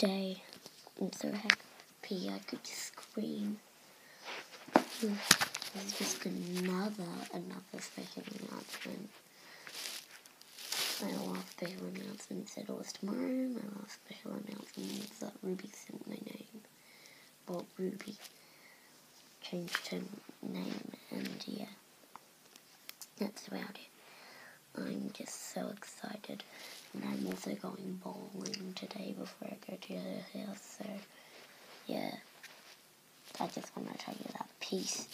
today. I'm so happy I could just scream. There's just another, another special announcement. My last special announcement said it was tomorrow. My last special announcement is that Ruby sent my name. Well, Ruby changed her name, and yeah, that's about it. I'm just so excited. And I'm also going bowling today before I go to her house, so yeah. I just want to tell you that. Peace.